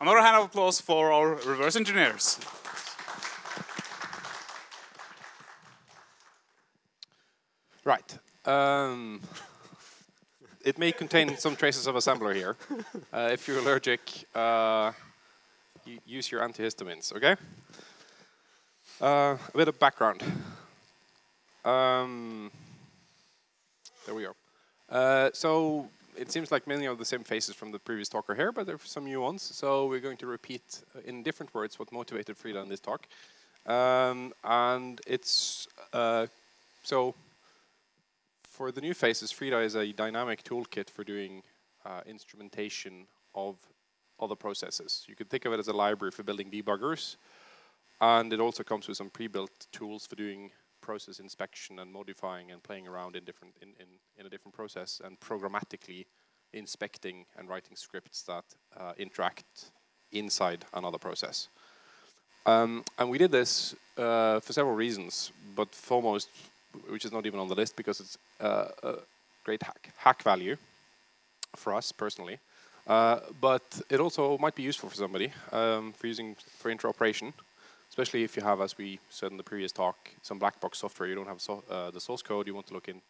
Another hand of applause for our reverse engineers. Right. Um, it may contain some traces of assembler here. Uh, if you're allergic, uh, use your antihistamines, okay? Uh, a bit of background. Um, there we go. Uh, so it seems like many of the same faces from the previous talk are here, but there are some new ones. So we're going to repeat uh, in different words what motivated Frida in this talk. Um, and it's, uh, so for the new faces, Frida is a dynamic toolkit for doing uh, instrumentation of other processes. You could think of it as a library for building debuggers, and it also comes with some pre-built tools for doing process inspection and modifying and playing around in different in, in, in a different process and programmatically inspecting and writing scripts that uh, interact inside another process. Um, and we did this uh, for several reasons, but foremost which is not even on the list because it's uh, a great hack, hack value for us personally. Uh, but it also might be useful for somebody um, for using for interoperation, especially if you have, as we said in the previous talk, some black box software. You don't have so, uh, the source code. You want to look into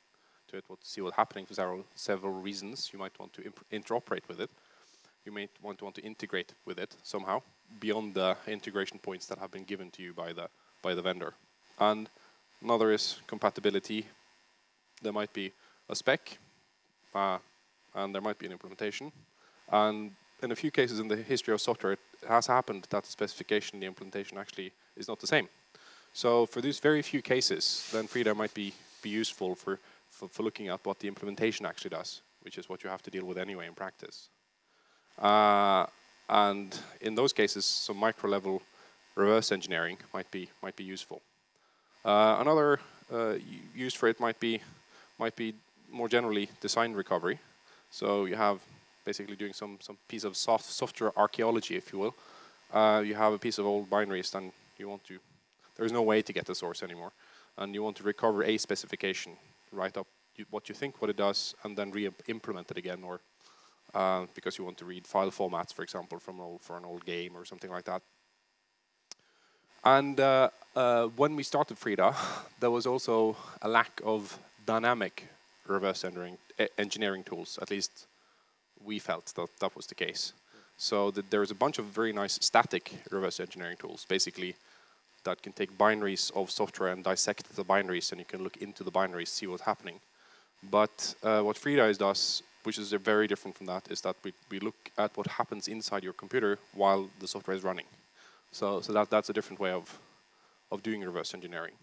it, what, see what's happening for several several reasons. You might want to interoperate with it. You might want to want to integrate with it somehow beyond the integration points that have been given to you by the by the vendor. And Another is compatibility. There might be a spec, uh, and there might be an implementation. And in a few cases in the history of software, it has happened that the specification the implementation actually is not the same. So for these very few cases, then Frida might be, be useful for, for, for looking at what the implementation actually does, which is what you have to deal with anyway in practice. Uh, and in those cases, some micro-level reverse engineering might be, might be useful. Uh, another uh, use for it might be might be more generally design recovery. So you have basically doing some some piece of soft software archaeology, if you will. Uh, you have a piece of old binaries, and you want to. There is no way to get the source anymore, and you want to recover a specification, write up what you think what it does, and then re-implement it again, or uh, because you want to read file formats, for example, from old, for an old game or something like that. And uh, uh, when we started Frida, there was also a lack of dynamic reverse engineering, engineering tools. At least we felt that that was the case. So that there's a bunch of very nice static reverse engineering tools, basically that can take binaries of software and dissect the binaries, and you can look into the binaries, see what's happening. But uh, what FreeDICE does, which is very different from that, is that we, we look at what happens inside your computer while the software is running. So, so that, that's a different way of, of doing reverse engineering.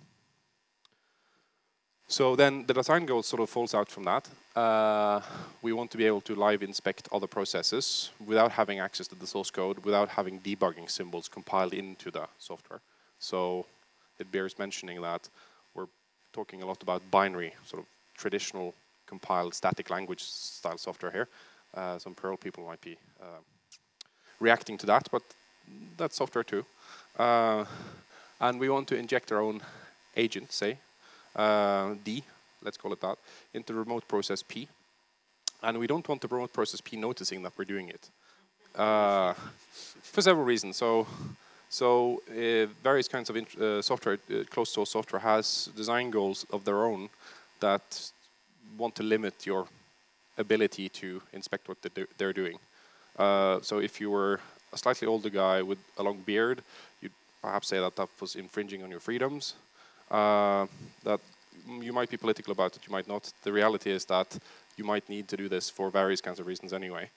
So then the design goal sort of falls out from that. Uh, we want to be able to live inspect other processes without having access to the source code, without having debugging symbols compiled into the software. So it bears mentioning that we're talking a lot about binary, sort of traditional compiled static language style software here. Uh, some Perl people might be uh, reacting to that, but that's software too. Uh, and we want to inject our own agent, say, uh, D, let's call it that, into remote process P. And we don't want the remote process P noticing that we're doing it. Uh, for several reasons. So, so uh, various kinds of uh, software, uh, closed source software has design goals of their own that want to limit your ability to inspect what they're doing. Uh, so if you were a slightly older guy with a long beard, you'd perhaps say that that was infringing on your freedoms. Uh, that you might be political about it, you might not. The reality is that you might need to do this for various kinds of reasons anyway.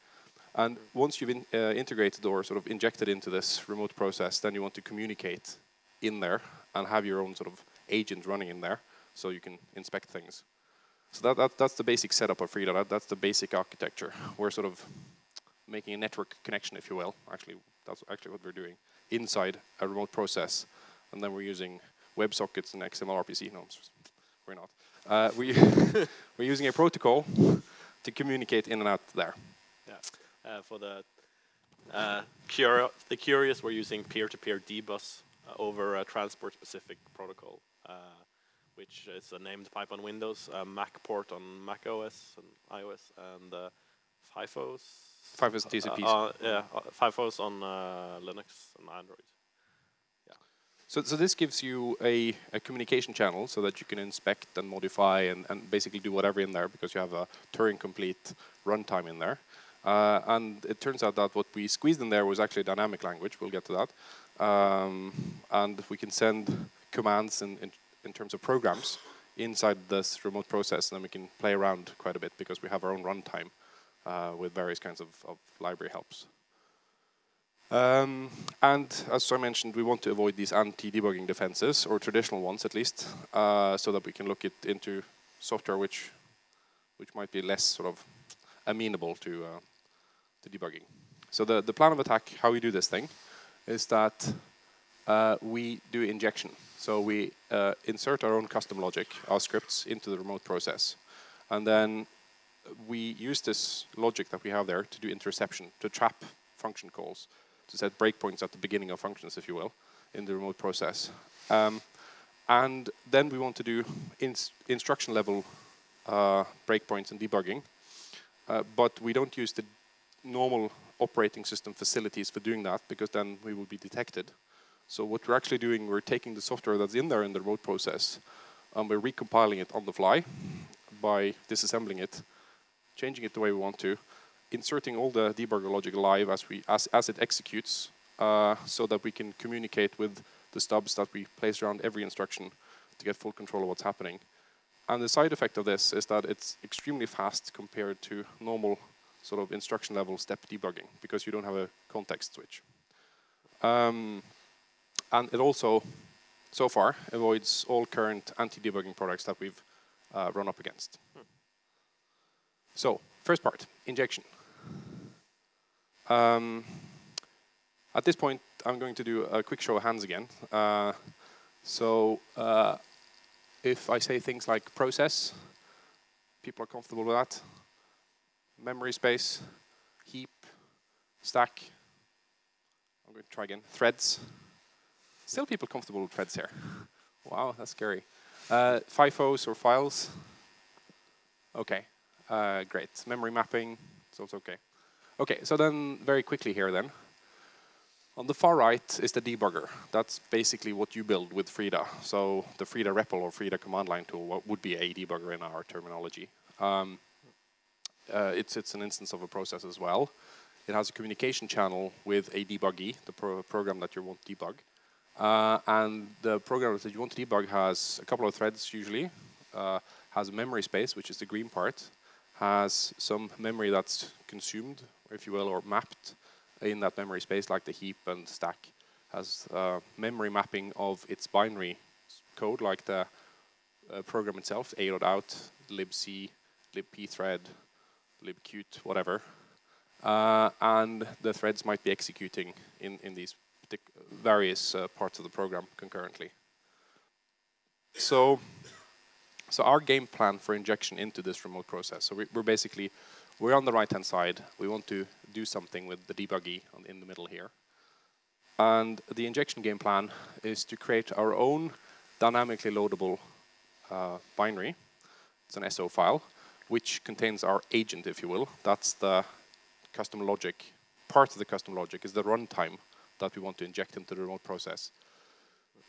And once you've in, uh, integrated or sort of injected into this remote process, then you want to communicate in there and have your own sort of agent running in there so you can inspect things. So that, that that's the basic setup of Frida. That, that's the basic architecture. We're sort of making a network connection, if you will. Actually, that's actually what we're doing inside a remote process, and then we're using WebSockets and XML-RPC. No, we're not. Uh, we we're using a protocol to communicate in and out there. Yeah. Uh, for the uh, curi the curious, we're using peer-to-peer -peer dbus uh, over a transport-specific protocol, uh, which is a named pipe on Windows, a Mac port on Mac OS and iOS, and uh, FIFO's FIFOs TCPs. Uh, uh, yeah, uh, FIFOs on uh, Linux and Android. So, so this gives you a, a communication channel so that you can inspect and modify and, and basically do whatever in there because you have a Turing complete runtime in there. Uh, and it turns out that what we squeezed in there was actually dynamic language. We'll get to that. Um, and we can send commands in, in, in terms of programs inside this remote process, and then we can play around quite a bit because we have our own runtime uh, with various kinds of, of library helps. Um, and as I mentioned, we want to avoid these anti-debugging defenses, or traditional ones at least, uh, so that we can look it into software which which might be less sort of amenable to uh, to debugging. So the the plan of attack, how we do this thing, is that uh, we do injection. So we uh, insert our own custom logic, our scripts, into the remote process, and then we use this logic that we have there to do interception, to trap function calls to set breakpoints at the beginning of functions, if you will, in the remote process. Um, and then we want to do ins instruction level uh, breakpoints and debugging, uh, but we don't use the normal operating system facilities for doing that because then we will be detected. So what we're actually doing, we're taking the software that's in there in the remote process and we're recompiling it on the fly by disassembling it, changing it the way we want to, inserting all the debugger logic live as, we, as, as it executes uh, so that we can communicate with the stubs that we place around every instruction to get full control of what's happening. And the side effect of this is that it's extremely fast compared to normal sort of instruction level step debugging because you don't have a context switch. Um, and it also, so far, avoids all current anti-debugging products that we've uh, run up against. Hmm. So, first part, injection. Um, at this point, I'm going to do a quick show of hands again. Uh, so uh, if I say things like process, people are comfortable with that. Memory space, heap, stack. I'm going to try again. Threads. Still people comfortable with threads here. Wow, that's scary. Uh, FIFOs or files. Okay, uh, great. Memory mapping, so it's okay. Okay, so then very quickly here then. On the far right is the debugger. That's basically what you build with Frida. So the Frida REPL or Frida command line tool would be a debugger in our terminology. Um, uh, it's, it's an instance of a process as well. It has a communication channel with a debuggy, the pro program that you want to debug. Uh, and the program that you want to debug has a couple of threads usually, uh, has a memory space, which is the green part, has some memory that's consumed if you will, or mapped in that memory space, like the heap and stack, has uh, memory mapping of its binary code, like the uh, program itself, a.out, libc, libpthread, libqt, whatever. Uh, and the threads might be executing in, in these various uh, parts of the program concurrently. So, so our game plan for injection into this remote process. So we, we're basically we're on the right-hand side. We want to do something with the debuggy in the middle here. And the injection game plan is to create our own dynamically loadable uh, binary. It's an SO file, which contains our agent, if you will. That's the custom logic. Part of the custom logic is the runtime that we want to inject into the remote process.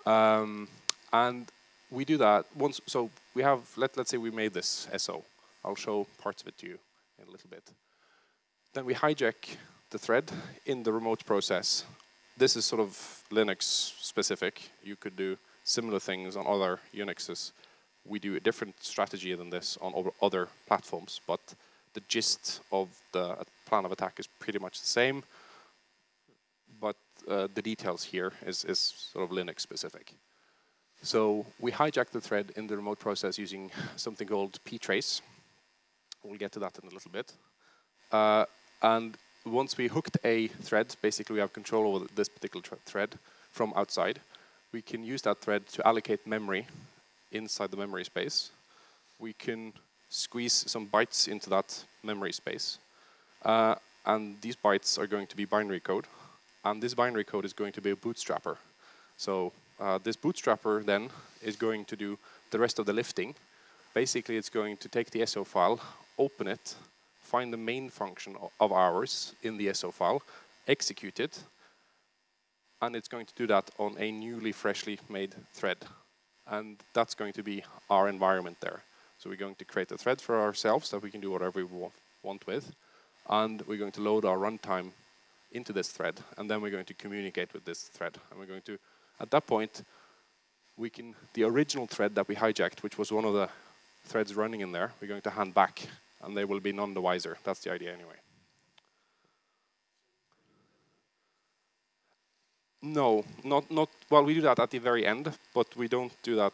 Um, and we do that once, so we have, let, let's say we made this SO. I'll show parts of it to you in a little bit. Then we hijack the thread in the remote process. This is sort of Linux specific. You could do similar things on other Unixes. We do a different strategy than this on other platforms, but the gist of the plan of attack is pretty much the same, but uh, the details here is, is sort of Linux specific. So we hijack the thread in the remote process using something called ptrace. We'll get to that in a little bit. Uh, and once we hooked a thread, basically we have control over this particular thread from outside. We can use that thread to allocate memory inside the memory space. We can squeeze some bytes into that memory space. Uh, and these bytes are going to be binary code. And this binary code is going to be a bootstrapper. So uh, this bootstrapper then is going to do the rest of the lifting. Basically, it's going to take the SO file, open it, find the main function of ours in the SO file, execute it, and it's going to do that on a newly freshly made thread. And that's going to be our environment there. So we're going to create a thread for ourselves that we can do whatever we want with, and we're going to load our runtime into this thread, and then we're going to communicate with this thread. And we're going to, at that point, we can, the original thread that we hijacked, which was one of the threads running in there, we're going to hand back, and they will be none the wiser. That's the idea anyway. No, not, not, well, we do that at the very end, but we don't do that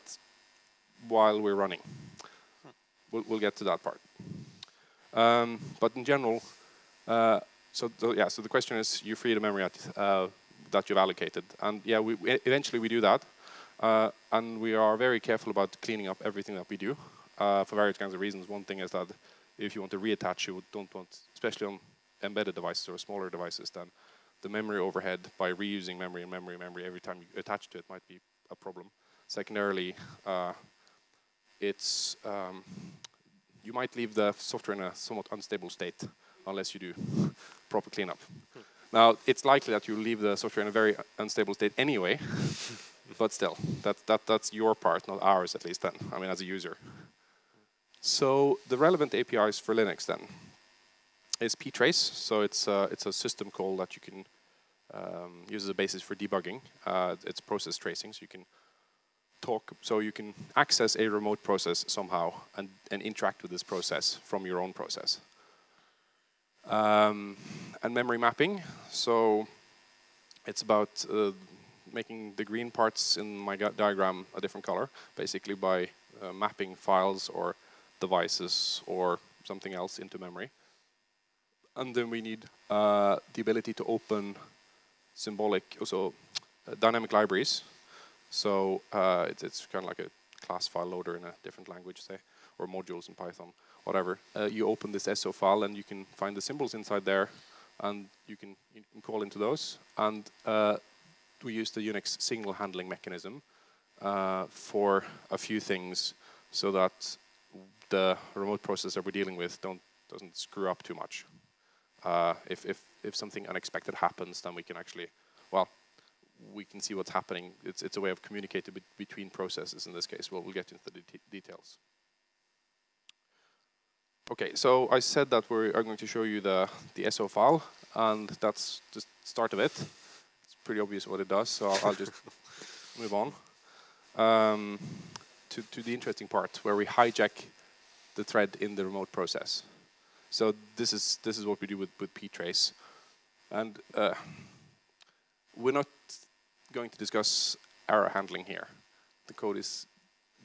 while we're running. We'll, we'll get to that part. Um, but in general, uh, so the, yeah, so the question is, you free the memory at, uh, that you've allocated, and yeah, we, eventually we do that, uh, and we are very careful about cleaning up everything that we do uh, for various kinds of reasons. One thing is that if you want to reattach, you don't want, especially on embedded devices or smaller devices, then the memory overhead by reusing memory and memory and memory every time you attach to it might be a problem. Secondarily, uh, it's um, you might leave the software in a somewhat unstable state unless you do proper cleanup. Now, it's likely that you leave the software in a very unstable state anyway, but still, that, that, that's your part, not ours at least then, I mean, as a user. So the relevant APIs for Linux then is ptrace, so it's, uh, it's a system call that you can um, use as a basis for debugging. Uh, it's process tracing, so you can talk, so you can access a remote process somehow and, and interact with this process from your own process. Um, and memory mapping, so it's about uh, making the green parts in my diagram a different color, basically by uh, mapping files or devices or something else into memory. And then we need uh, the ability to open symbolic, also uh, dynamic libraries. So uh, it's, it's kind of like a class file loader in a different language, say, or modules in Python, whatever. Uh, you open this SO file and you can find the symbols inside there, and you can, you can call into those. And uh, we use the Unix signal handling mechanism uh, for a few things, so that the remote process that we're dealing with don't doesn't screw up too much. Uh, if, if, if something unexpected happens, then we can actually, well, we can see what's happening. It's, it's a way of communicating bet between processes in this case. Well, we'll get into the det details. Okay, so I said that we are going to show you the, the SO file, and that's the start of it. It's pretty obvious what it does, so I'll, I'll just move on um, to, to the interesting part, where we hijack the thread in the remote process. So this is this is what we do with with ptrace, and uh, we're not going to discuss error handling here. The code is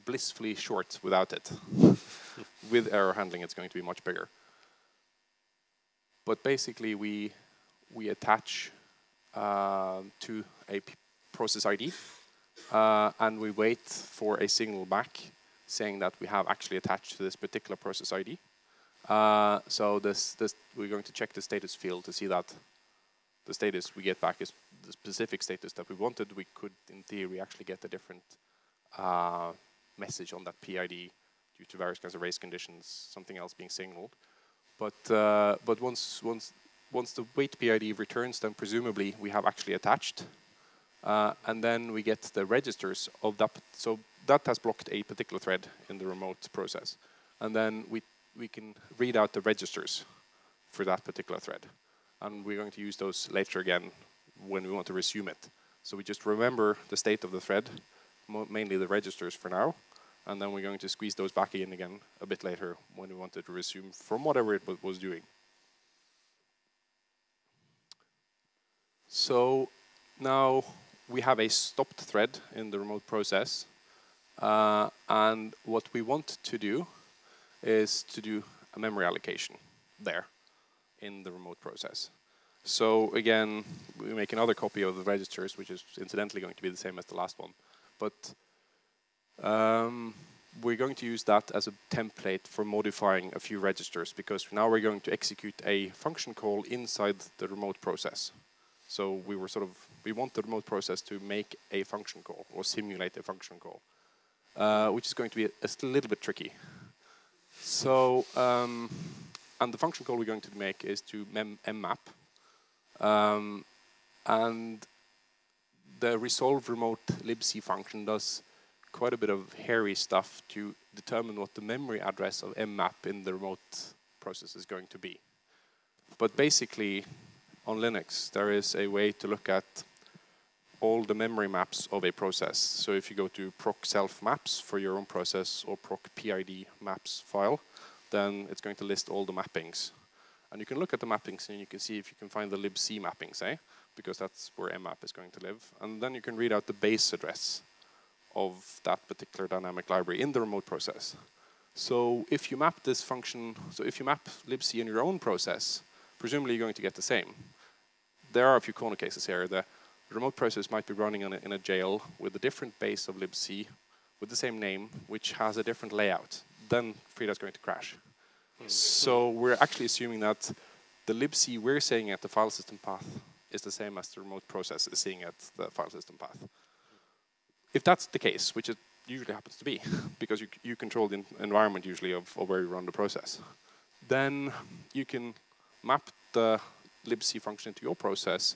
blissfully short without it. with error handling, it's going to be much bigger. But basically, we we attach uh, to a process ID, uh, and we wait for a signal back saying that we have actually attached to this particular process ID. Uh, so this, this, we're going to check the status field to see that the status we get back is the specific status that we wanted. We could, in theory, actually get a different uh, message on that PID due to various kinds of race conditions, something else being signaled. But uh, but once once once the wait PID returns, then presumably we have actually attached, uh, and then we get the registers of that. So that has blocked a particular thread in the remote process, and then we we can read out the registers for that particular thread. And we're going to use those later again when we want to resume it. So we just remember the state of the thread, mainly the registers for now, and then we're going to squeeze those back in again a bit later when we wanted to resume from whatever it was doing. So now we have a stopped thread in the remote process, uh, and what we want to do is to do a memory allocation there in the remote process. So again, we make another copy of the registers, which is incidentally going to be the same as the last one. But um, we're going to use that as a template for modifying a few registers because now we're going to execute a function call inside the remote process. So we were sort of, we want the remote process to make a function call or simulate a function call, uh, which is going to be a, a little bit tricky. So um, and the function call we're going to make is to mem mmap. Um, and the resolve remote libc function does quite a bit of hairy stuff to determine what the memory address of mmap in the remote process is going to be. But basically, on Linux, there is a way to look at all the memory maps of a process. So if you go to proc self maps for your own process or proc PID maps file, then it's going to list all the mappings. And you can look at the mappings and you can see if you can find the libc mappings, eh? Because that's where mmap is going to live. And then you can read out the base address of that particular dynamic library in the remote process. So if you map this function, so if you map libc in your own process, presumably you're going to get the same. There are a few corner cases here. The remote process might be running a, in a jail with a different base of libc with the same name, which has a different layout. Then Frida is going to crash. Hmm. So we're actually assuming that the libc we're saying at the file system path is the same as the remote process is seeing at the file system path. If that's the case, which it usually happens to be, because you, you control the environment usually of, of where you run the process, then you can map the libc function into your process.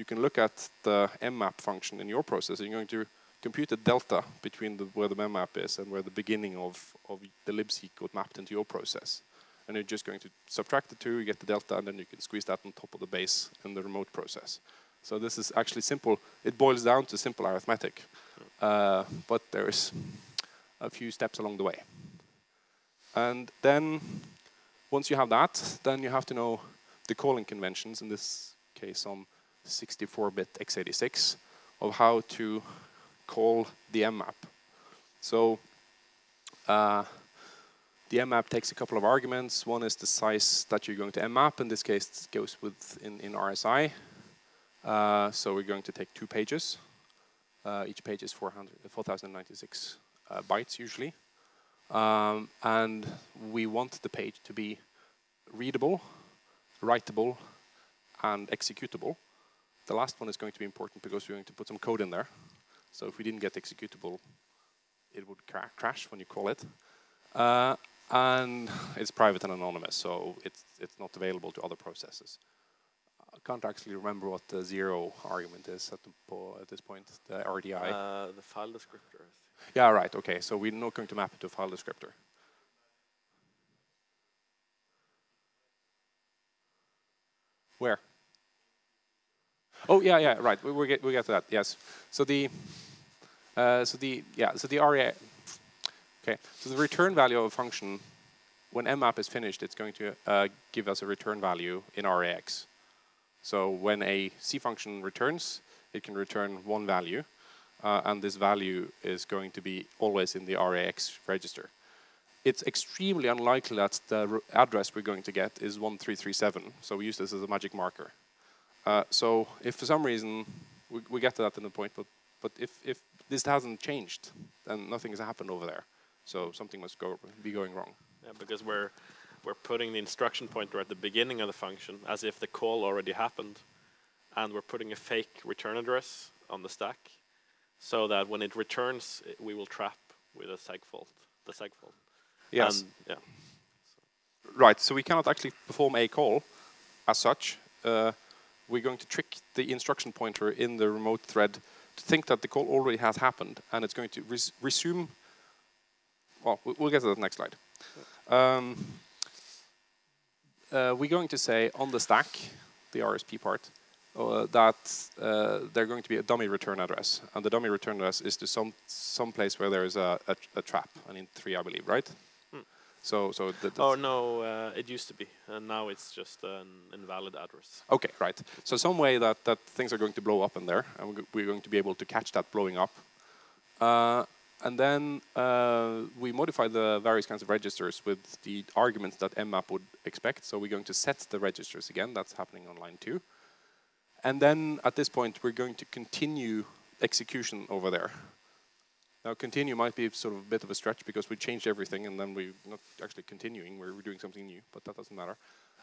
You can look at the mmap function in your process, you're going to compute the delta between the, where the mmap is and where the beginning of, of the libc got mapped into your process. And you're just going to subtract the two, you get the delta, and then you can squeeze that on top of the base in the remote process. So this is actually simple. It boils down to simple arithmetic, uh, but there's a few steps along the way. And then, once you have that, then you have to know the calling conventions, in this case on 64-bit x86, of how to call the mmap. So uh, the mmap takes a couple of arguments. One is the size that you're going to mmap. In this case, it goes with in, in RSI. Uh, so we're going to take two pages. Uh, each page is 4,096 uh, bytes usually. Um, and we want the page to be readable, writable, and executable. The last one is going to be important because we're going to put some code in there. So if we didn't get executable, it would cra crash when you call it. Uh, and it's private and anonymous, so it's, it's not available to other processes. I can't actually remember what the zero argument is at, the at this point, the RDI. Uh, the file descriptor. Yeah, right, okay, so we're not going to map it to a file descriptor. Where? Oh yeah, yeah, right. We, get we get to that. Yes. So the uh, so the yeah so the RA. Okay. So the return value of a function, when mmap is finished, it's going to uh, give us a return value in RAX. So when a C function returns, it can return one value, uh, and this value is going to be always in the RAX register. It's extremely unlikely that the address we're going to get is 1337, so we use this as a magic marker. Uh, so if for some reason, we, we get to that in the point, but, but if, if this hasn't changed, then nothing has happened over there. So something must go, be going wrong. Yeah, because we're, we're putting the instruction pointer at the beginning of the function as if the call already happened. And we're putting a fake return address on the stack so that when it returns, it, we will trap with a segfault, the segfault. Yes. And, yeah. Right, so we cannot actually perform a call as such. Uh, we're going to trick the instruction pointer in the remote thread to think that the call already has happened, and it's going to res resume. Well, we'll get to that next slide. Um, uh, we're going to say on the stack, the RSP part, uh, that uh, there's going to be a dummy return address, and the dummy return address is to some some place where there is a, a, a trap, and in three, I believe, right? So, so th Oh no, uh, it used to be, and now it's just an invalid address. Okay, right. So some way that, that things are going to blow up in there, and we're going to be able to catch that blowing up. Uh, and then uh, we modify the various kinds of registers with the arguments that mmap would expect. So we're going to set the registers again. That's happening on line two. And then at this point, we're going to continue execution over there. Now, continue might be sort of a bit of a stretch because we changed everything and then we're not actually continuing, we're, doing something new, but that doesn't matter.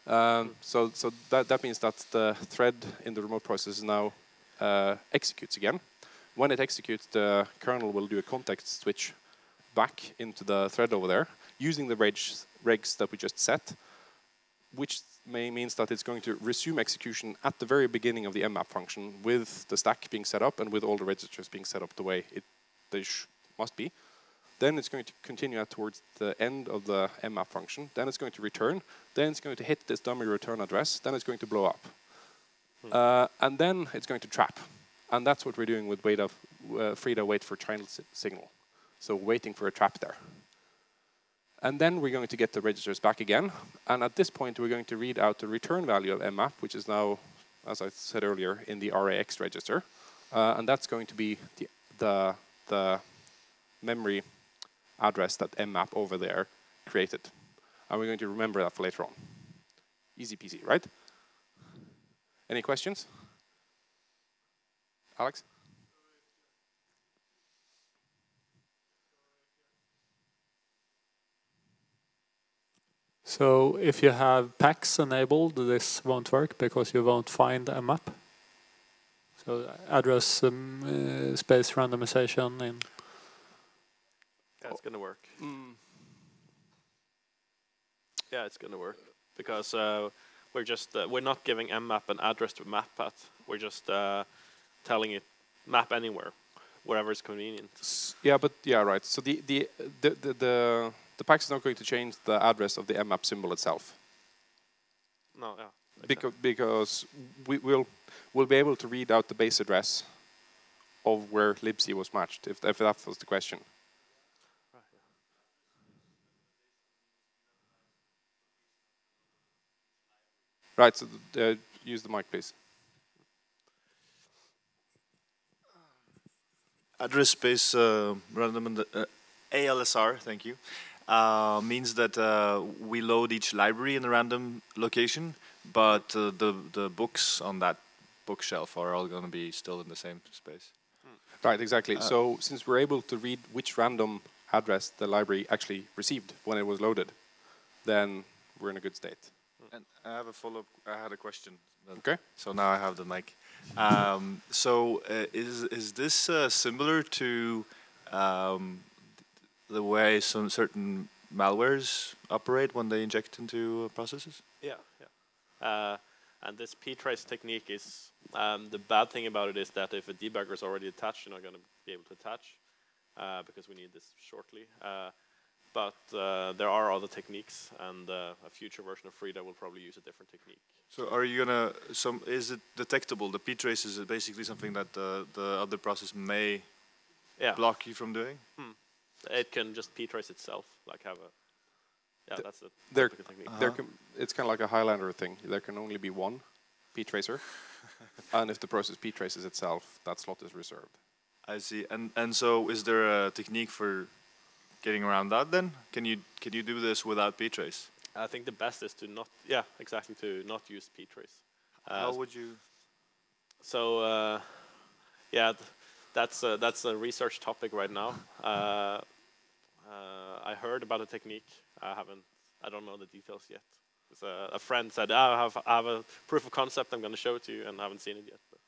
Um, so so that, that means that the thread in the remote process now uh, executes again. When it executes, the kernel will do a context switch back into the thread over there using the regs, regs that we just set. which may means that it's going to resume execution at the very beginning of the mmap function with the stack being set up and with all the registers being set up the way it they must be. Then it's going to continue out towards the end of the mmap function. Then it's going to return. Then it's going to hit this dummy return address. Then it's going to blow up. Hmm. Uh, and then it's going to trap. And that's what we're doing with wait of, uh, Frida wait for child si signal. So waiting for a trap there. And then we're going to get the registers back again. And at this point, we're going to read out the return value of mmap, which is now, as I said earlier, in the RAX register. Uh, and that's going to be the, the, the memory address that mmap over there created. And we're going to remember that for later on. Easy peasy, right? Any questions? Alex? So if you have PAX enabled, this won't work because you won't find a map. So address um, uh, space randomization in yeah, it's gonna work. Mm. Yeah, it's gonna work because uh, we're just uh, we're not giving mmap an address to map path. We're just uh, telling it map anywhere, wherever is convenient. Yeah, but yeah, right. So the the the the, the, the PAX is not going to change the address of the mmap symbol itself. No, yeah. Exactly. Because because we will we'll be able to read out the base address of where libc was matched, if if that was the question. Right, so uh, use the mic, please. Address space uh, random uh, ALSR, thank you, uh, means that uh, we load each library in a random location, but uh, the the books on that bookshelf are all going to be still in the same space. Right, exactly. so since we're able to read which random address the library actually received when it was loaded, then we're in a good state. And I have a follow-up. I had a question. Okay. So now I have the mic. Um, so uh, is is this uh, similar to um, the way some certain malwares operate when they inject into uh, processes? Yeah, yeah. Uh, and this ptrace technique is um, the bad thing about it is that if a debugger is already attached, you're not going to be able to attach uh, because we need this shortly. Uh, but uh, there are other techniques, and uh, a future version of Frida will probably use a different technique. So, are you gonna? Some is it detectable? The ptrace is basically something that the the other process may yeah. block you from doing. Hmm. It can just ptrace itself, like have a. Yeah, that's a there, technique. Uh -huh. There can, it's kind of like a Highlander thing. There can only be one ptracer, and if the process ptraces itself, that slot is reserved. I see. And and so, is there a technique for getting around that then? Can you can you do this without ptrace? I think the best is to not yeah exactly to not use ptrace. Uh, How would you? So uh, yeah, th that's a, that's a research topic right now. Uh, I heard about a technique. I haven't. I don't know the details yet. A, a, friend said, oh, I, have, I have a proof of concept I'm going to show it to you, and I haven't seen it yet. But,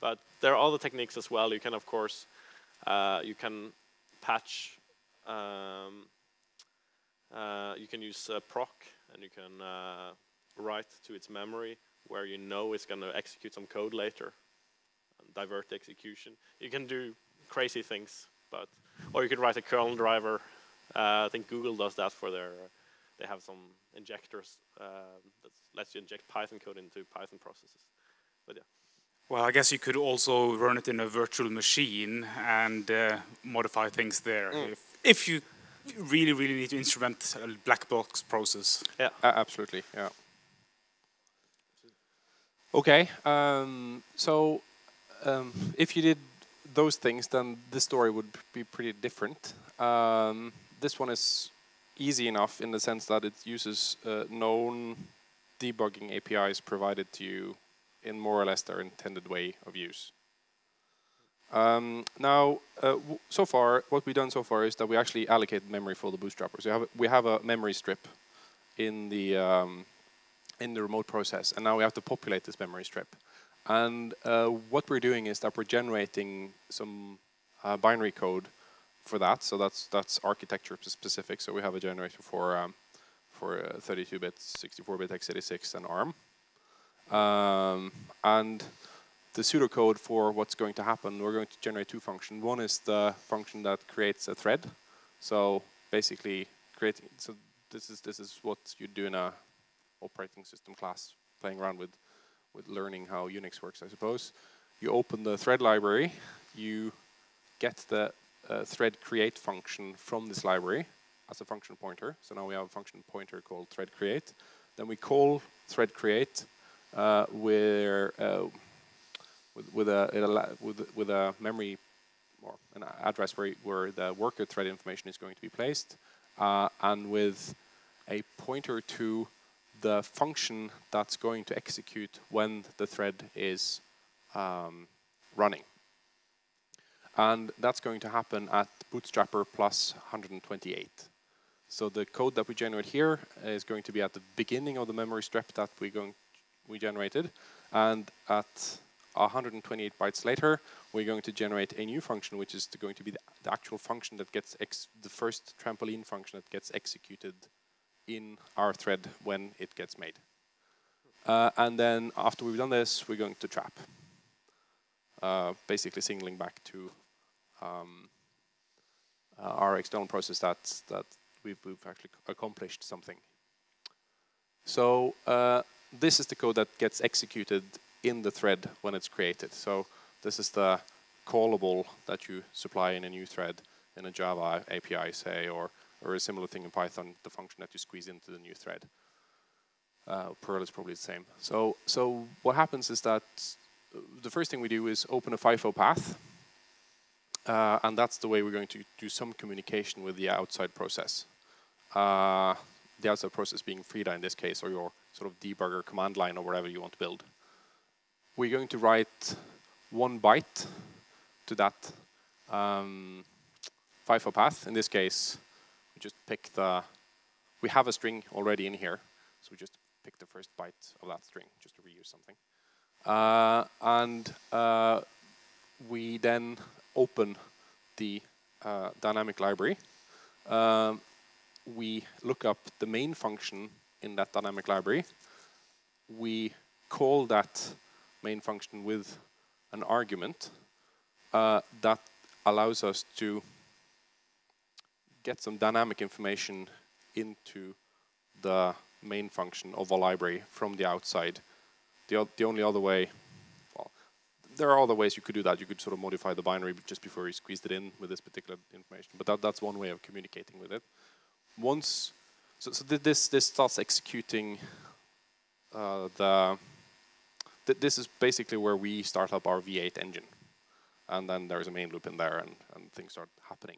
but there are other techniques as well. You can, of course, uh, you can patch um, uh, you can use proc and you can uh, write to its memory where you know it's going to execute some code later and divert the execution. You can do crazy things, but or you could write a kernel driver. Uh, I think Google does that for their. Uh, they have some injectors uh, that lets you inject Python code into Python processes. But yeah. Well, I guess you could also run it in a virtual machine and uh, modify things there mm. if, if you really, really need to instrument a black box process. Yeah, uh, absolutely. Yeah. Okay, um, so um, if you did those things, then the story would be pretty different. Um, this one is easy enough in the sense that it uses uh, known debugging APIs provided to you in more or less their intended way of use. Um, now, uh, so far, what we've done so far is that we actually allocate memory for the bootstrappers. We have a, we have a memory strip in the um, in the remote process, and now we have to populate this memory strip. And uh, what we're doing is that we're generating some uh, binary code for that. So that's that's architecture specific. So we have a generator for um, for 32-bit, 64-bit x86 and ARM. Um, and the pseudocode for what's going to happen, we're going to generate two functions. One is the function that creates a thread. So basically creating, so this is, this is what you do in a operating system class, playing around with, with learning how Unix works, I suppose. You open the thread library, you get the uh, thread create function from this library as a function pointer. So now we have a function pointer called thread create. Then we call thread create uh, where uh, with, with a with, with a memory or an address where where the worker thread information is going to be placed, uh, and with a pointer to the function that's going to execute when the thread is um, running. And that's going to happen at bootstrapper plus 128. So the code that we generate here is going to be at the beginning of the memory strip that we going we generated, and at 128 bytes later, we're going to generate a new function, which is going to be the, the actual function that gets the first trampoline function that gets executed in our thread when it gets made. Uh, and then after we've done this, we're going to trap, uh, basically signaling back to um, uh, our external process that that we've, we've actually accomplished something. So uh, this is the code that gets executed in the thread when it's created. So this is the callable that you supply in a new thread in a Java API, say, or, or a similar thing in Python, the function that you squeeze into the new thread. Uh, Perl is probably the same. So, so what happens is that the first thing we do is open a FIFO path, uh, and that's the way we're going to do some communication with the outside process. Uh, the outside process being Frida in this case, or your sort of debugger command line or whatever you want to build. We're going to write one byte to that um, FIFO path. In this case, we just pick the, we have a string already in here, so we just pick the first byte of that string just to reuse something. Uh, and uh, we then open the uh, dynamic library. Um, we look up the main function in that dynamic library. We call that main function with an argument uh, that allows us to get some dynamic information into the main function of a library from the outside. The, the only other way, there are other ways you could do that. You could sort of modify the binary just before you squeezed it in with this particular information. But that, that's one way of communicating with it. Once so, so this this starts executing uh, the. Th this is basically where we start up our V8 engine, and then there's a main loop in there, and and things start happening.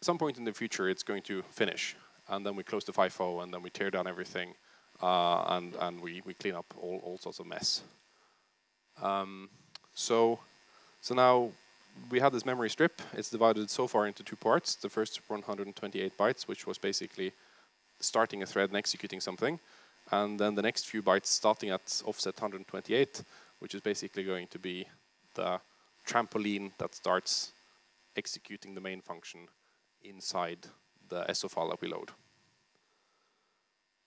At some point in the future, it's going to finish, and then we close the FIFO, and then we tear down everything, uh, and and we we clean up all all sorts of mess. Um, so so now we have this memory strip. It's divided so far into two parts. The first 128 bytes, which was basically starting a thread and executing something. And then the next few bytes starting at offset 128, which is basically going to be the trampoline that starts executing the main function inside the SO file that we load.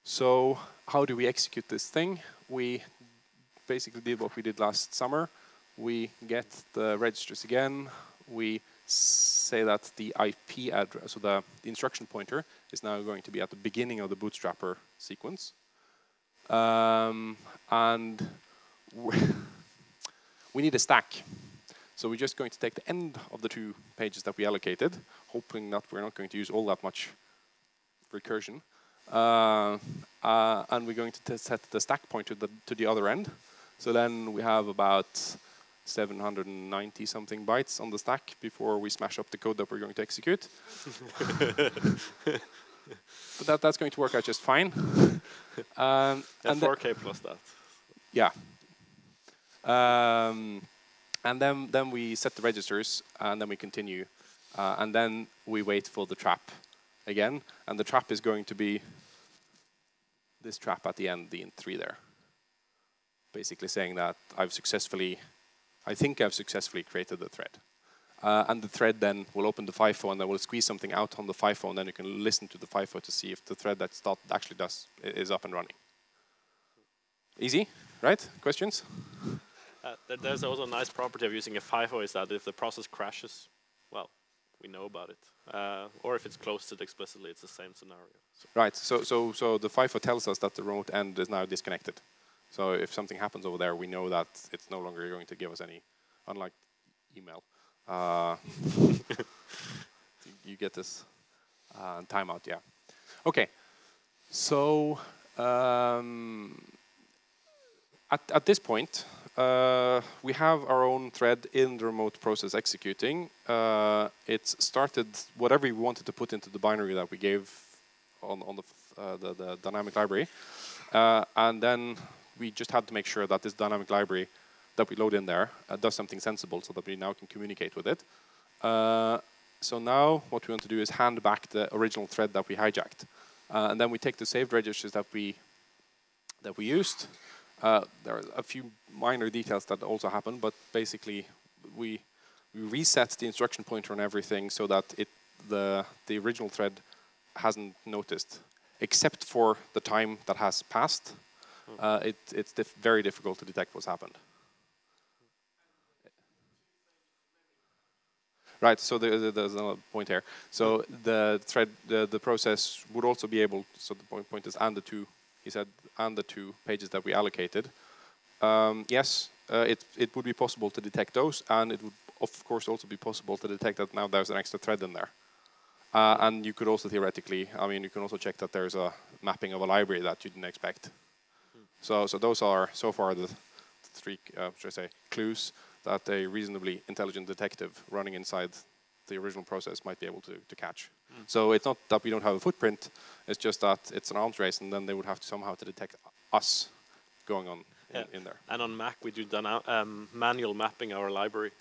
So how do we execute this thing? We basically did what we did last summer. We get the registers again. We say that the IP address, so the, the, instruction pointer, is now going to be at the beginning of the bootstrapper sequence. Um, and we need a stack. So we're just going to take the end of the two pages that we allocated, hoping that we're not going to use all that much recursion. Uh, uh, and we're going to set the stack pointer the, to the other end. So then we have about 790 something bytes on the stack before we smash up the code that we're going to execute. but that, that's going to work out just fine. Um, and 4K plus that. Yeah. Um, and then, then we set the registers, and then we continue. Uh, and then we wait for the trap again. And the trap is going to be this trap at the end, the int3 there. Basically saying that I've successfully I think I've successfully created the thread. Uh, and the thread then will open the FIFO and then will squeeze something out on the FIFO, and then you can listen to the FIFO to see if the thread that start actually does is up and running. Easy, right? Questions? Uh, there's also a nice property of using a FIFO is that if the process crashes, well, we know about it. Uh, or if it's closed it explicitly, it's the same scenario. So Right. So so so the FIFO tells us that the remote end is now disconnected. So if something happens over there, we know that it's no longer going to give us any, unlike email. Uh, you, get this uh, timeout. Yeah. Okay. So um, at at this point, uh, we have our own thread in the remote process executing. Uh, it's started whatever we wanted to put into the binary that we gave on, on the, uh, the, the dynamic library. Uh, and then we just had to make sure that this dynamic library that we load in there uh, does something sensible so that we now can communicate with it. Uh, so now what we want to do is hand back the original thread that we hijacked. Uh, and then we take the saved registers that we that we used. Uh, there are a few minor details that also happen, but basically we we reset the instruction pointer on everything so that it the the original thread hasn't noticed, except for the time that has passed. Uh, it, it's very difficult to detect what's happened. Right. So there, there- there's another point here. So the thread, the, the process would also be able. So the point, point is, and the two, he said, and the two pages that we allocated. Um, yes, uh, it it would be possible to detect those, and it would of course also be possible to detect that now there's an extra thread in there. Uh, and you could also theoretically, I mean, you can also check that there's a mapping of a library that you didn't expect. So, so those are so far the three, uh, should I say, clues that a reasonably intelligent detective running inside the original process might be able to, to catch. So it's not that we don't have a footprint; it's just that it's an arms race, and then they would have to somehow to detect us going on in, Yeah. in there. And on Mac, we do um, manual mapping our library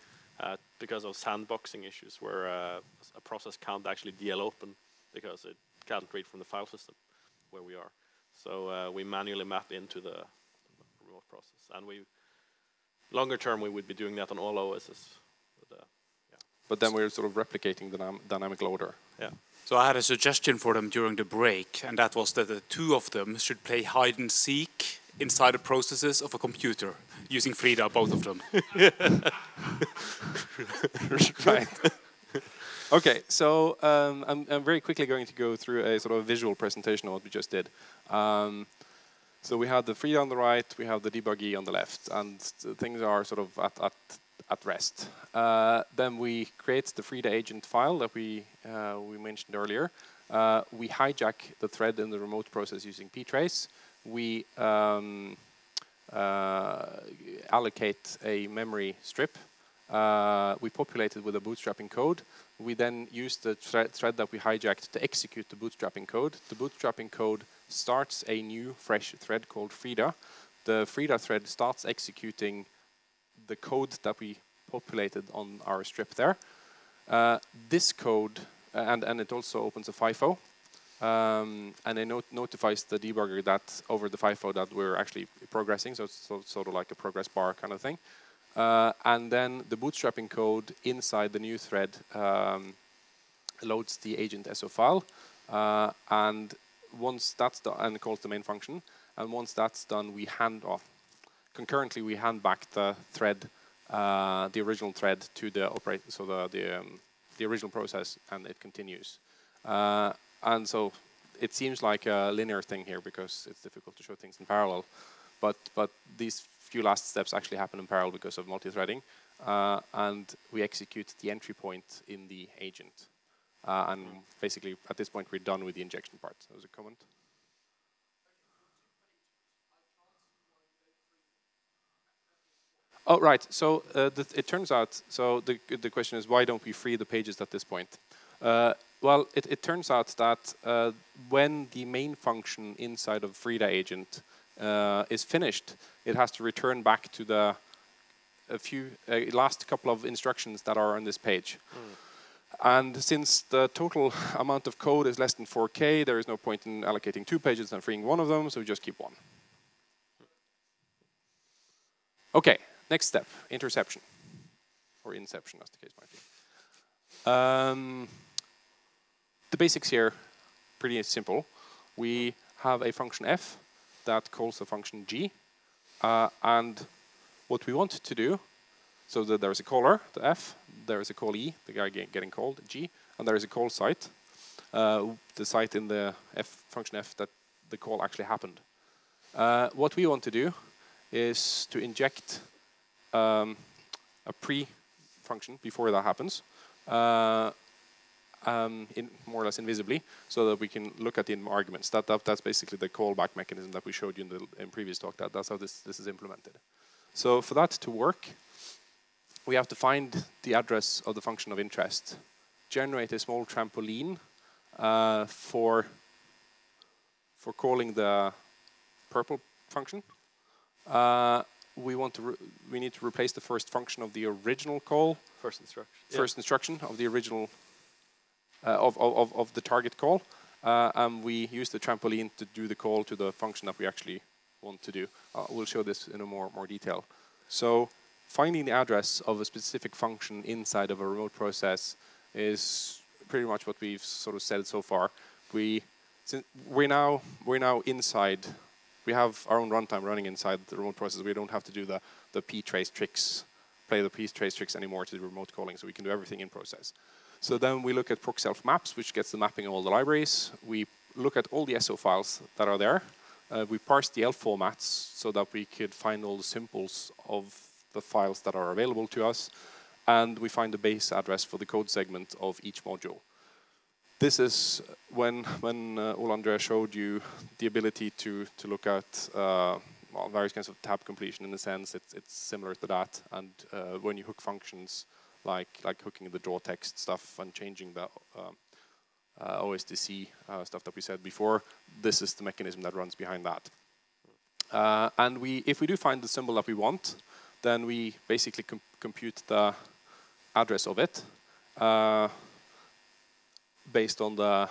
uh, because of sandboxing issues, where uh, a process can't actually DL open because it can't read from the file system where we are. So uh, we manually map into the remote process, and we longer term we would be doing that on all OSs. But, uh, But then we're sort of replicating the dynam- dynamic loader. yeah. So I had a suggestion for them during the break, and that was that the two of them should play hide and seek inside the processes of a computer using Frida, both of them. right. Okay, so um, I'm, I'm very quickly going to go through a sort of visual presentation of what we just did. Um, so we have the free on the right, we have the debuggee on the left, and things are sort of at, at, at rest. Uh, then we create the Frida agent file that we, uh, we mentioned earlier. Uh, we hijack the thread in the remote process using ptrace. We um, uh, allocate a memory strip. Uh, we populate it with a bootstrapping code. We then use the thread, thread that we hijacked to execute the bootstrapping code. The bootstrapping code starts a new fresh thread called Frida. The Frida thread starts executing the code that we populated on our strip there. Uh, this code, uh, and, and it also opens a FIFO, um, and it not notifies the debugger that over the FIFO that we're actually progressing, so it's so, sort of like a progress bar kind of thing. Uh, and then the bootstrapping code inside the new thread um, loads the agent SO file, uh, and once that's done, and calls the main function, and once that's done, we hand off. Concurrently, we hand back the thread, uh, the original thread, to the operate, so the the, um, the original process, and it continues. Uh, and so it seems like a linear thing here because it's difficult to show things in parallel. But but these few last steps actually happen in parallel because of multi-threading, uh, and we execute the entry point in the agent. Uh, and basically, at this point, we're done with the injection part. That was a comment. Oh, right. So uh, it turns out, so the, the question is, why don't we free the pages at this point? Uh, well, it, it turns out that uh, when the main function inside of Frida agent uh, is finished, it has to return back to the a few uh, last couple of instructions that are on this page. And since the total amount of code is less than 4K, there is no point in allocating two pages and freeing one of them, so we just keep one. Okay, next step, interception. Or inception, as the case might be. Um, the basics here, pretty simple. We have a function f that calls a function g, uh, and what we want to do, so that there is a caller, the f, there is a call e, the guy getting called, g, and there is a call site, uh, the site in the f function f that the call actually happened. Uh, what we want to do is to inject um, a pre-function before that happens, uh, um, in more or less invisibly, so that we can look at the arguments. That, that that's basically the callback mechanism that we showed you in the in previous talk. That that's how this this is implemented. So for that to work, we have to find the address of the function of interest, generate a small trampoline uh, for for calling the purple function. Uh, we want to we need to replace the first function of the original call First instruction. Yeah. first instruction of the original of, of, of, of the target call, uh, and we use the trampoline to do the call to the function that we actually want to do. Uh, we'll show this in a more more detail. So finding the address of a specific function inside of a remote process is pretty much what we've sort of said so far. We we're now we're now inside. We have our own runtime running inside the remote process. We don't have to do the the ptrace tricks play the ptrace tricks anymore to do remote calling, so we can do everything in process. So then we look at proc self maps, which gets the mapping of all the libraries. We look at all the SO files that are there. Uh, we parse the ELF formats so that we could find all the symbols of the files that are available to us, and we find the base address for the code segment of each module. This is when when uh, showed you the ability to to look at uh, well, various kinds of tab completion in a sense. It's it's similar to that. And uh, when you hook functions like like hooking the draw text stuff and changing the um, uh, OSDC uh, stuff that we said before, this is the mechanism that runs behind that. Uh, and we, if we do find the symbol that we want, then we basically com compute the address of it uh, based on the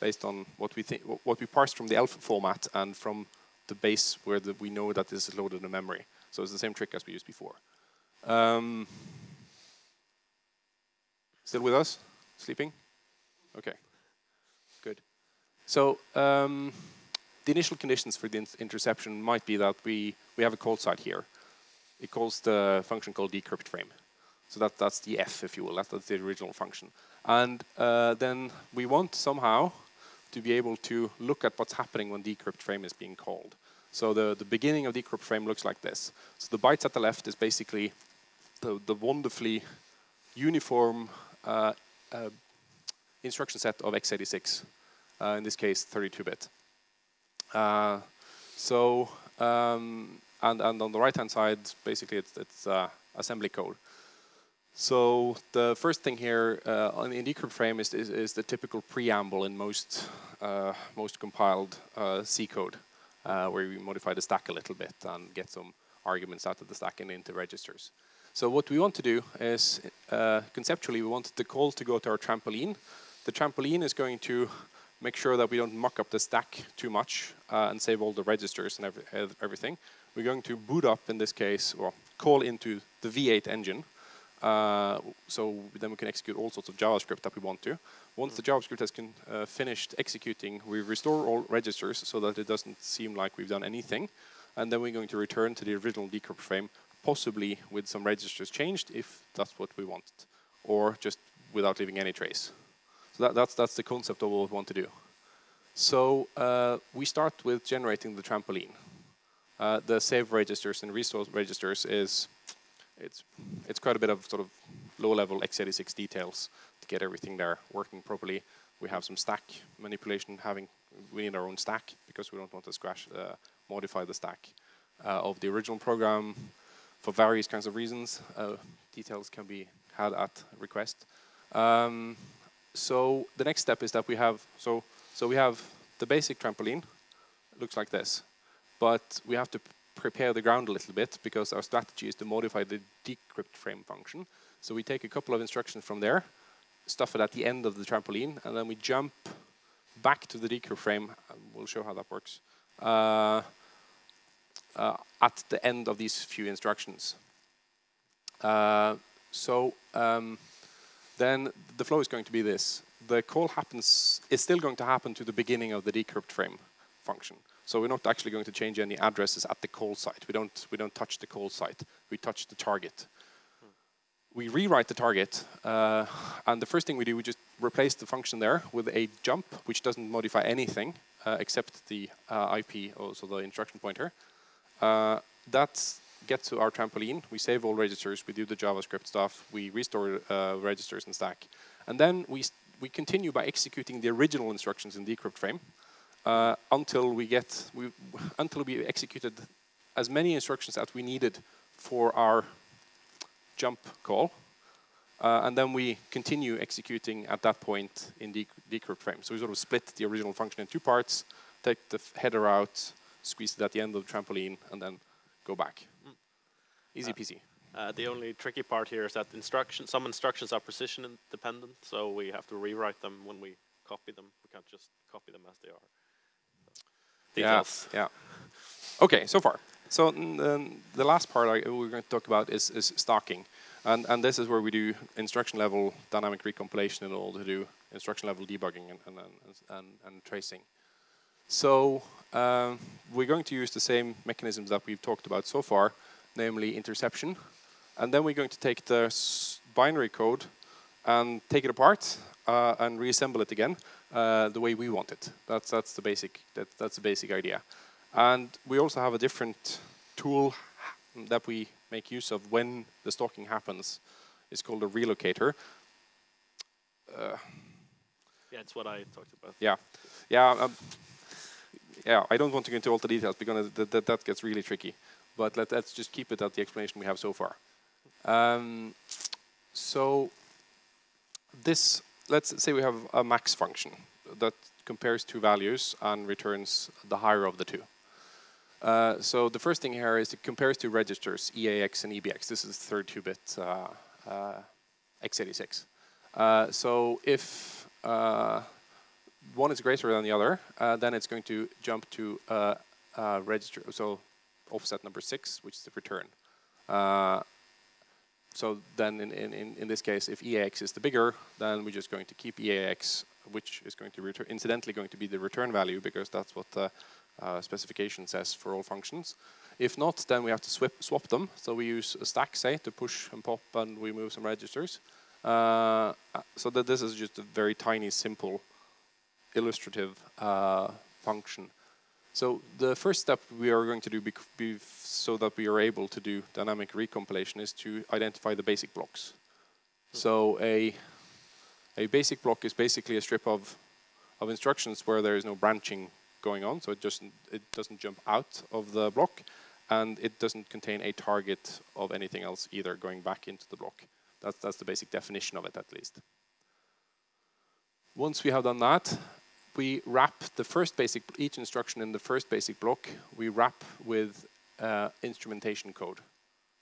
based on what we think what we parse from the ELF format and from the base where the, we know that this is loaded in memory. So it's the same trick as we used before. Um, still with us? Sleeping? Okay, good. So um, the initial conditions for the in interception might be that we, we have a call site here. It calls the function called decrypt frame. So that, that's the F, if you will. That, that's the original function. And uh, then we want somehow to be able to look at what's happening when decrypt frame is being called. So the, the beginning of decrypt frame looks like this. So the bytes at the left is basically the, the wonderfully uniform uh, uh, instruction set of x86, uh, in this case 32-bit. Uh, so, um, and, and on the right-hand side, basically it's, it's assembly code. So the first thing here uh, on in decrypt frame is, is, is, the typical preamble in most uh, most compiled uh, C code, where we modify the stack a little bit and get some arguments out of the stack and into registers. So what we want to do is uh, conceptually we want the call to go to our trampoline. The trampoline is going to make sure that we don't muck up the stack too much uh, and save all the registers and every, everything. We're going to boot up in this case or call into the V8 engine. Uh, so then we can execute all sorts of JavaScript that we want to. Once the JavaScript has uh, finished executing, we restore all registers so that it doesn't seem like we've done anything. And then we're going to return to the original decrypt frame, possibly with some registers changed if that's what we want, or just without leaving any trace. So that, that's, that's the concept of what we want to do. So uh, we start with generating the trampoline. Uh, the save registers and restore registers is it's it's quite a bit of sort of low-level x86 details to get everything there working properly. We have some stack manipulation. Having we need our own stack because we don't want to scratch uh, modify the stack uh, of the original program for various kinds of reasons. Uh, details can be had at request. Um, so the next step is that we have so so we have the basic trampoline. looks like this, but we have to prepare the ground a little bit because our strategy is to modify the decrypt frame function. So we take a couple of instructions from there, stuff it at the end of the trampoline, and then we jump back to the decrypt frame. We'll show how that works. Uh, uh, at the end of these few instructions. Uh, so um, then the flow is going to be this. The call happens, is still going to happen to the beginning of the decrypt frame function. So we're not actually going to change any addresses at the call site. We don't, we don't touch the call site. We touch the target. We rewrite the target, uh, and the first thing we do, we just replace the function there with a jump, which doesn't modify anything uh, except the uh, IP, also the instruction pointer. Uh, that gets to our trampoline. We save all registers. We do the JavaScript stuff. We restore uh, registers and stack. And then we, we continue by executing the original instructions in decrypt frame uh, until we get we, until we executed as many instructions as we needed for our jump call. Uh, and then we continue executing at that point in the decrypt frame. So we sort of split the original function in two parts, take the header out, squeeze it at the end of the trampoline, and then go back. Mm. Easy Uh, peasy. Uh, the only tricky part here is that instruction, some instructions are position dependent, so we have to rewrite them when we copy them. We can't just copy them as they are. Details. Yeah, yeah. Okay, so far. So um, the last part I, we're going to talk about is, is stalking. And, and this is where we do instruction level dynamic recompilation in order to do instruction level debugging and, and, and tracing. So um, we're going to use the same mechanisms that we've talked about so far, namely interception. And then we're going to take the binary code and take it apart uh, and reassemble it again uh, the way we want it. That's that's the basic that, that's the basic idea. And we also have a different tool that we make use of when the stalking happens. It's called a relocator. Uh, Yeah, it's what I talked about. yeah, yeah, um, yeah. I don't want to go into all the details because that, that, that gets really tricky. But let, let's just keep it at the explanation we have so far. Um, so this, let's say we have a max function that compares two values and returns the higher of the two. Uh, so the first thing here is it compares two registers, EAX and EBX. This is third two-bit uh, uh, x86. Uh, so if uh, one is greater than the other, uh, then it's going to jump to uh, uh, register, so offset number six, which is the return. Uh, so then in, in, in, this case, if EAX is the bigger, then we're just going to keep EAX, which is going to return, incidentally going to be the return value because that's what the uh, specification says for all functions. If not, then we have to swap, swap them. So we use a stack, say, to push and pop and we move some registers. Uh, so that this is just a very tiny, simple, illustrative uh, function. So the first step we are going to do so that we are able to do dynamic recompilation is to identify the basic blocks. So a a basic block is basically a strip of of instructions where there is no branching going on, so it just it doesn't jump out of the block, and it doesn't contain a target of anything else either going back into the block. That's that's the basic definition of it at least. Once we have done that, we wrap the first basic each instruction in the first basic block. We wrap with uh, instrumentation code.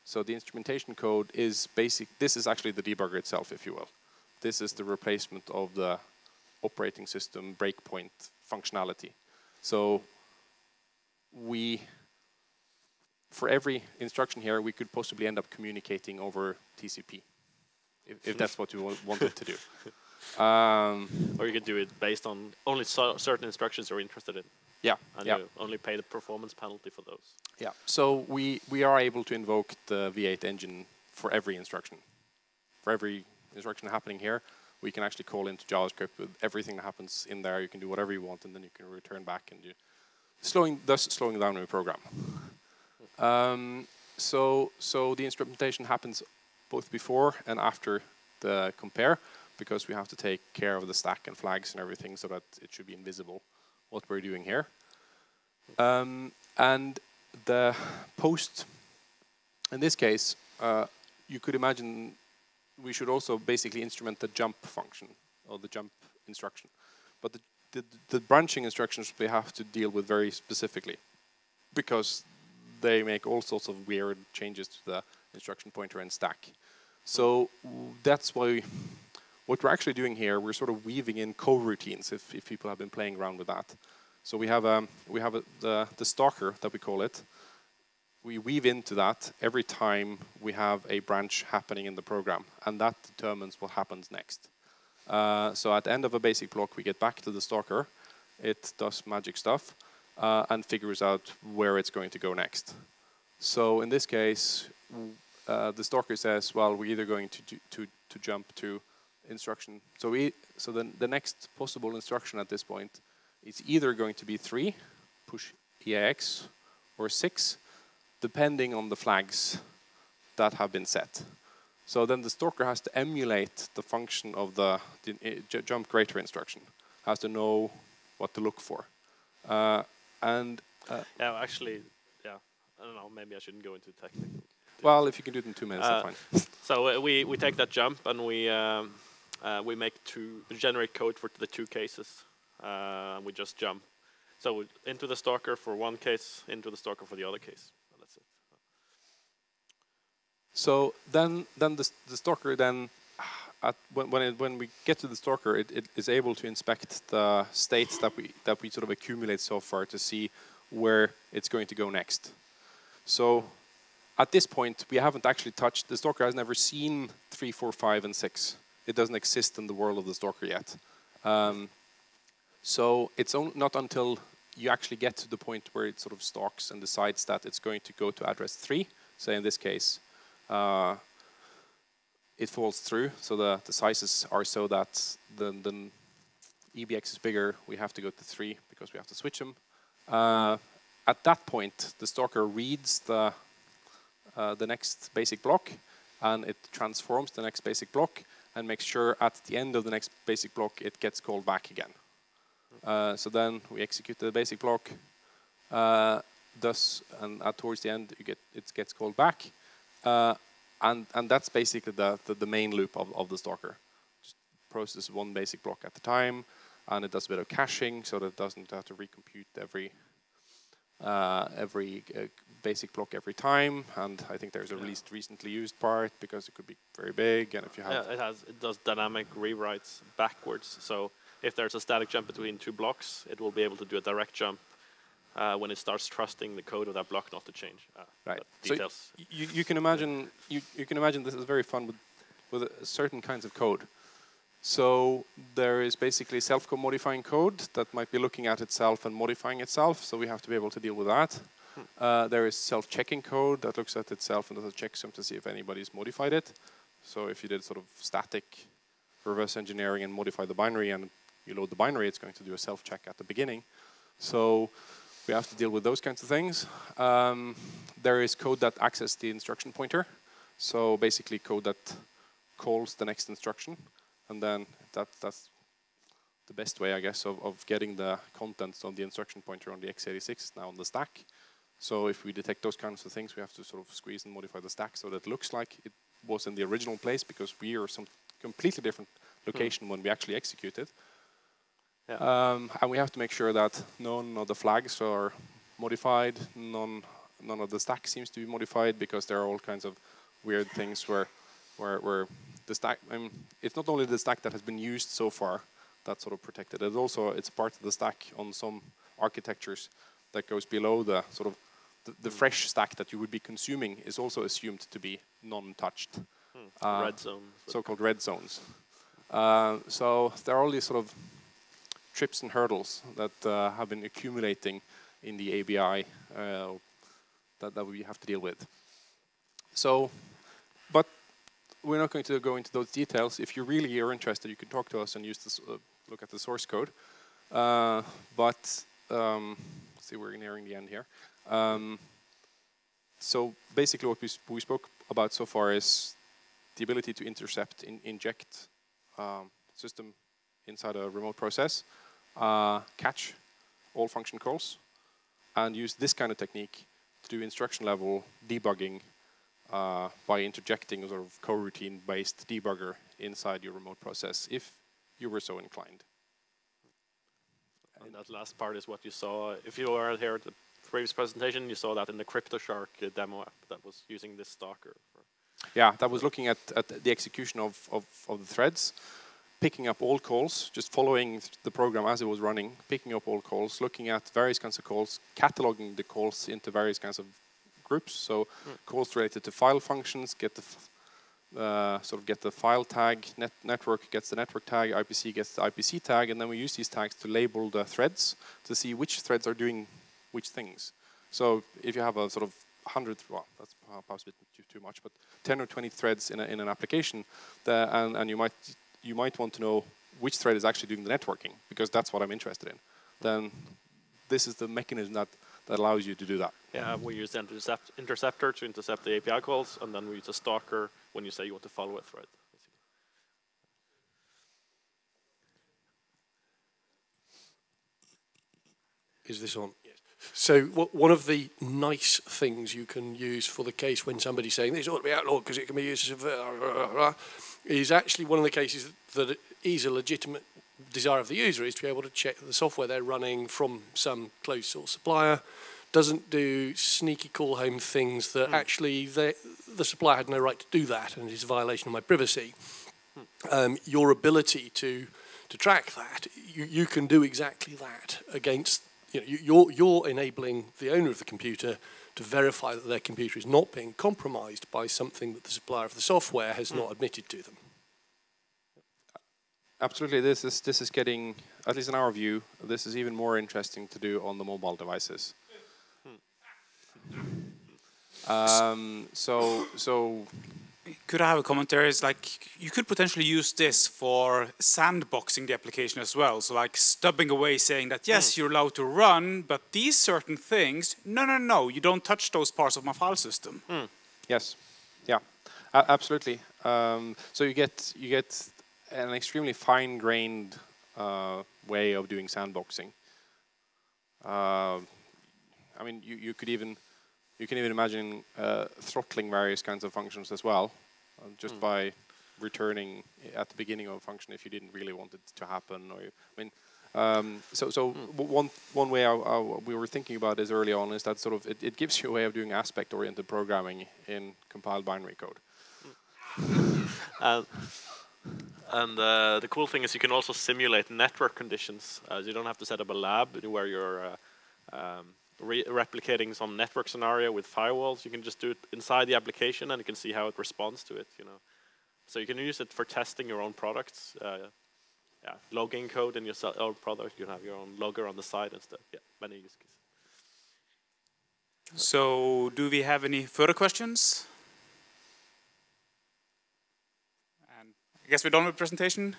So the instrumentation code is basic. This is actually the debugger itself, if you will. This is the replacement of the operating system breakpoint functionality. So we, for every instruction here, we could possibly end up communicating over TCP, if, if that's what you wanted to do. Um, Or you could do it based on only so certain instructions you're interested in, yeah, and yeah. you only pay the performance penalty for those. Yeah. So we we are able to invoke the V8 engine for every instruction. For every instruction happening here, we can actually call into JavaScript with everything that happens in there. You can do whatever you want, and then you can return back and do slowing thus slowing down your program. Um, so so the instrumentation happens both before and after the compare because we have to take care of the stack and flags and everything so that it should be invisible what we're doing here. Um, and the post, in this case, uh, you could imagine we should also basically instrument the jump function or the jump instruction. But the, the, the branching instructions we have to deal with very specifically because they make all sorts of weird changes to the instruction pointer and stack. So that's why what we're actually doing here, we're sort of weaving in coroutines if, if people have been playing around with that. So we have um, we have a, the the stalker that we call it we weave into that every time we have a branch happening in the program, and that determines what happens next. Uh, so at the end of a basic block, we get back to the stalker. It does magic stuff uh, and figures out where it's going to go next. So in this case, uh, the stalker says, well, we're either going to, to, to jump to instruction. So, we, so then the next possible instruction at this point is either going to be 3, push EAX, or 6, depending on the flags that have been set. So then the stalker has to emulate the function of the, the uh, jump greater instruction, has to know what to look for. Uh, and uh, yeah, actually, yeah, I don't know, maybe I shouldn't go into technical. Well, if you can do it in two minutes, Uh, that's fine. So uh, we, we take that jump and we um, uh, we make two generate code for the two cases. Uh, and we just jump. So into the stalker for one case, into the stalker for the other case. That's it. So then, then the, the stalker then, when when, it, when we get to the stalker, it, it is able to inspect the states that we that we sort of accumulate so far to see where it's going to go next. So at this point, we haven't actually touched. The stalker has never seen three, four, five, and six. It doesn't exist in the world of the stalker yet. Um, so it's on, not until you actually get to the point where it sort of stalks and decides that it's going to go to address three. Say in this case, uh, it falls through. So the, the sizes are so that the, the EBX is bigger. We have to go to three because we have to switch them. Uh, at that point, the stalker reads the uh, the next basic block, and it transforms the next basic block and make sure at the end of the next basic block it gets called back again. Uh, so then we execute the basic block, uh, thus, and at towards the end you get it gets called back, uh, and and that's basically the, the, the main loop of, of the stalker. Just process one basic block at a time, and it does a bit of caching so that it doesn't have to recompute every uh, every uh, basic block every time, and I think there's a Yeah. least recently used part because it could be very big, and if you have Yeah, it has it does dynamic rewrites backwards. So if there's a static jump between two blocks, it will be able to do a direct jump uh, when it starts trusting the code of that block not to change. Uh, Right. but So you, you can imagine you, you can imagine this is very fun with with uh, certain kinds of code. So there is basically self-modifying code that might be looking at itself and modifying itself. So we have to be able to deal with that. Uh, there is self-checking code that looks at itself and does a checksum to see if anybody's modified it. So if you did sort of static reverse engineering and modify the binary and you load the binary, it's going to do a self-check at the beginning. So we have to deal with those kinds of things. Um, there is code that accesses the instruction pointer. So basically code that calls the next instruction. And then that, that's the best way, I guess, of, of getting the contents of the instruction pointer on the x86 now on the stack. So if we detect those kinds of things, we have to sort of squeeze and modify the stack so that it looks like it was in the original place because we are some completely different location when we actually execute it. Yeah. Um, and we have to make sure that none of the flags are modified, none none of the stack seems to be modified because there are all kinds of weird things where where where the stack I mean, it's not only the stack that has been used so far that's sort of protected. It's also it's part of the stack on some architectures that goes below the sort of the, the fresh stack that you would be consuming is also assumed to be non-touched, uh, Red zone. so- so-called red zones. Uh, so there are all these sort of trips and hurdles that uh, have been accumulating in the ABI uh, that, that we have to deal with. So, we're not going to go into those details. If you really are interested, you can talk to us and use this, uh, look at the source code. Uh, but um, see, we're nearing the end here. Um, so basically, what we, sp- we spoke about so far is the ability to intercept, in, inject um, system inside a remote process, uh, catch all function calls, and use this kind of technique to do instruction level debugging uh, by interjecting a sort of coroutine based debugger inside your remote process if you were so inclined. And that last part is what you saw. If you were here at the previous presentation, you saw that in the CryptoShark uh, demo app that was using this stalker. For Yeah, that was looking at, at the execution of, of, of the threads, picking up all calls, just following the program as it was running, picking up all calls, looking at various kinds of calls, cataloging the calls into various kinds of groups. So calls related to file functions get the f- uh, sort of get the file tag, net network gets the network tag, IPC gets the IPC tag, and then we use these tags to label the threads to see which threads are doing which things. So if you have a sort of 100, well, that's perhaps a bit too, too much, but 10 or 20 threads in, a, in an application, the, and, and you might you might want to know which thread is actually doing the networking because that's what I'm interested in. Then this is the mechanism that, that allows you to do that. Yeah, mm-hmm. we use the intercept interceptor to intercept the API calls, and then we use a stalker when you say you want to follow a thread. Is this on? Yes. So wh- one of the nice things you can use for the case when somebody's saying this ought to be outlawed because it can be used as a is actually one of the cases that it is a legitimate desire of the user is to be able to check that the software they're running from some closed source supplier doesn't do sneaky call home things that hmm. actually they, the supplier had no right to do that and it is a violation of my privacy. Hmm. Um, your ability to to track that, you, you can do exactly that against you know, you, you're, you're enabling the owner of the computer to verify that their computer is not being compromised by something that the supplier of the software has hmm. not admitted to them. Absolutely, this is this is getting, at least in our view, this is even more interesting to do on the mobile devices. Um, so so Could I have a commentary? It's like you could potentially use this for sandboxing the application as well. So like stubbing away, saying that yes, you're allowed to run, but these certain things, no, no, no, you don't touch those parts of my file system. Yes, yeah, absolutely. Um, so you get you get an extremely fine-grained uh, way of doing sandboxing. Uh, I mean, you, you could even you can even imagine uh, throttling various kinds of functions as well, uh, just by returning at the beginning of a function if you didn't really want it to happen. Or you, I mean, um, so so w- one one way I, I, we were thinking about this early on is that sort of it, it gives you a way of doing aspect-oriented programming in compiled binary code. And, and uh, the cool thing is you can also simulate network conditions. Uh, you don't have to set up a lab where you're uh, um, re replicating some network scenario with firewalls. You can just do it inside the application, and you can see how it responds to it. You know, so you can use it for testing your own products. Uh, yeah, logging code in your own product. You can have your own logger on the side and stuff. Yeah, many use cases. So do we have any further questions? I guess we're done with the presentation.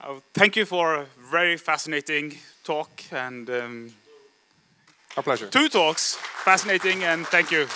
Uh, thank you for a very fascinating talk and um, Our pleasure. two talks, fascinating, and thank you.